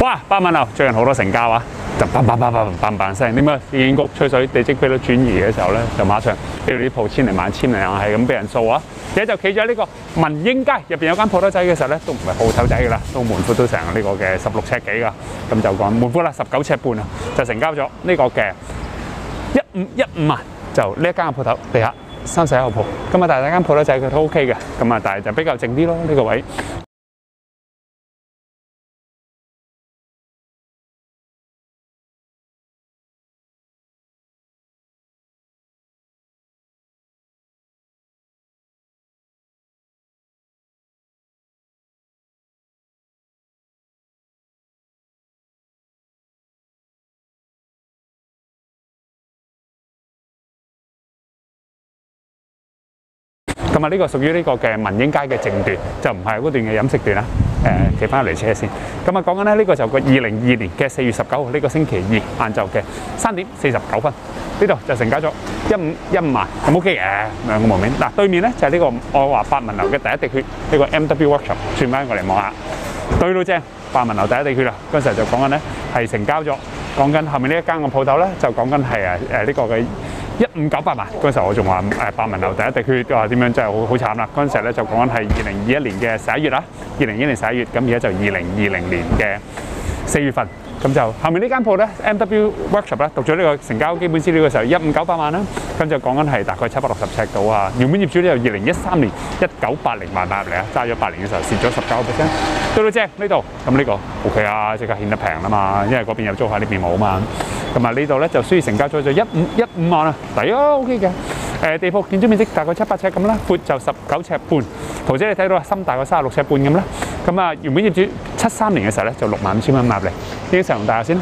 哇！八萬樓最近好多成交啊，就砰砰砰砰砰砰聲。點解市建局吹水地積比率轉移嘅時候咧，就馬上呢度啲鋪千零萬、千零萬係咁俾人掃啊！而家就企咗喺呢個文英街入邊有間鋪頭仔嘅時候咧，都唔係鋪頭仔噶啦，都門闊都成呢個嘅十六尺幾噶，咁就講門闊啦，十九尺半啊，就成交咗呢個嘅一五一五萬，就呢一間嘅鋪頭地下三十一號鋪。咁啊，但係間鋪頭仔佢都 OK 嘅，咁啊，但係就比較靜啲咯呢個位。咁啊，呢個屬於呢個嘅民英街嘅正段，就唔係嗰段嘅飲食段啦。誒，企翻嚟車先。咁啊，講緊咧呢個就個二零二年嘅四月十九號呢個星期二晏晝嘅三點四十九分，呢度就成交咗一五一五萬，咁 OK 嘅兩個門面。嗱，對面咧就係呢個我話百文樓嘅第一滴血，呢個 MW Workshop，轉翻過嚟望下，對到正百文樓第一滴血啦。嗰陣時就講緊咧係成交咗，講緊後面呢一間個鋪頭咧就講緊係誒誒呢個嘅。一五九八萬嗰陣時，我仲話誒百文樓第一滴血，話點樣真係好好慘啦！嗰陣時咧就講緊係二零二一年嘅十一月啦，二零二一年十一月，咁而家就二零二零年嘅四月份，咁就後面呢間鋪咧，MW Workshop 咧讀咗呢個成交基本資料嘅時候，一五九八萬啦，咁就講緊係大概七百六十尺度啊。原本業主咧由二零一三年一九八零萬買入嚟啊，揸咗八年嘅時候蝕咗十九個 percent，到到正呢度，咁呢個 OK 啊，即刻顯得平啦嘛，因為嗰邊有租客，呢邊冇啊嘛。同埋呢度咧就需要成交咗就一五一五萬啊，抵啊 OK 嘅。誒地鋪建築面積大概七八尺咁啦，阔就十九尺半。圖姐你睇到啊，深大概三十六尺半咁啦。咁啊原本業主七三年嘅時候咧就六萬五千蚊買入嚟，呢啲成龍大下先。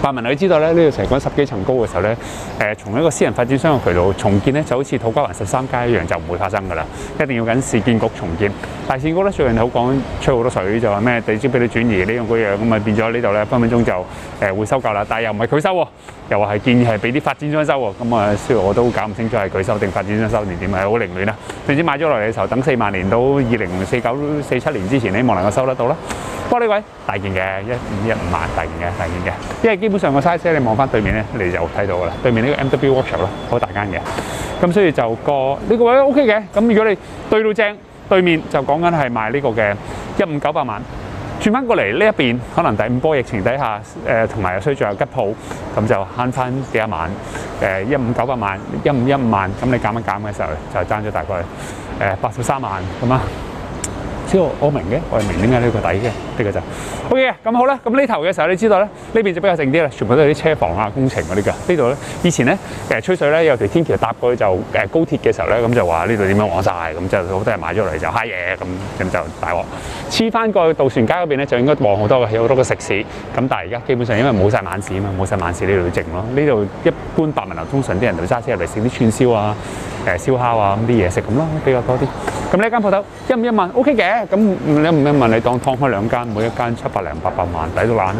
百文你知道咧，呢度成講十幾層高嘅時候咧，誒從一個私人發展商嘅渠道重建咧，就好似土瓜灣十三街一樣，就唔會發生㗎啦。一定要緊市建局重建。大市建局咧最近好講吹好多水，就話咩地積比率轉移呢樣嗰樣，咁啊變咗呢度咧分分鐘就誒會收購啦。但係又唔係佢收喎，又話係建議係俾啲發展商收喎。咁啊，雖然我都搞唔清楚係佢收定發展商收定點，係好凌亂啦。總之買咗落嚟嘅時候，等四萬年到二零四九四七年之前，希望能夠收得到啦。不過呢位大件嘅一五一五萬大件嘅大件嘅，因為基本上個 size 你望翻對面咧，你就睇到噶啦。對面呢個 MW Workshop 咯，好大間嘅。咁所以就個呢個位 OK 嘅。咁如果你對到正對面就講緊係賣呢個嘅一五九八萬。轉翻過嚟呢一邊，可能第五波疫情底下，誒同埋又需要有吉鋪，咁就慳翻幾廿萬。誒一五九八萬，一五一五萬，咁你減一減嘅時候就爭咗大概誒八十三萬咁啊。知我我明嘅，我係明點解呢個底嘅，呢個就 O K。咁好啦，咁呢頭嘅時候你知道咧，呢邊就比較靜啲啦，全部都係啲車房啊、工程嗰啲㗎。呢度咧，以前咧誒吹水咧，有條天橋搭過去就誒高鐵嘅時候咧，咁就話呢度點樣旺晒，咁就好多人買咗嚟就嗨嘢，咁咁就大鑊。黐翻過去渡船街嗰邊咧，就應該旺好多嘅，有好多嘅食肆。咁但係而家基本上因為冇晒晚市啊嘛，冇晒晚市呢度靜咯。呢度一般百文樓通常啲人就揸車入嚟食啲串燒啊、誒燒烤啊咁啲嘢食咁咯，比較多啲。咁呢間鋪頭一五一萬 O K 嘅咁你唔一問你當劏開兩間，每一間七百零八百萬，抵到爛啦。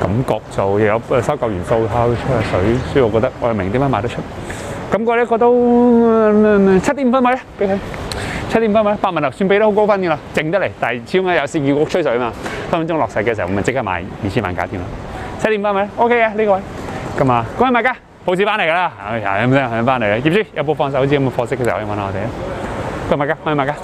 感覺就又有收購元素，敲出下水，所以我覺得我明點解賣得出。感覺呢個都七點五分位咧，俾佢七點五分位，百文樓算俾得好高分嘅啦，靜得嚟，但係始終有市建局吹水啊嘛，分分鐘落實嘅時候，咁咪即刻賣二千萬價添啦。七點五分位 O K 嘅呢個位，咁啊，各位買家報紙翻嚟㗎啦，係咁先，係翻嚟嘅。業主有冇放手指有冇貨色嘅時候可以揾下我哋啊。各位買家，歡迎買家。